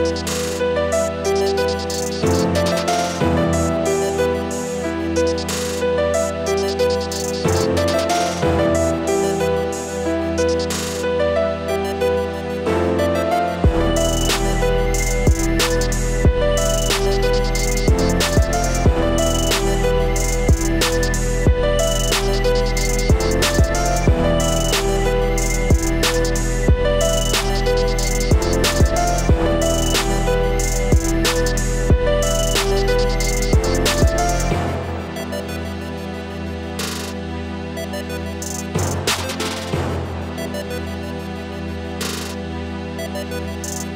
Podcast. Thank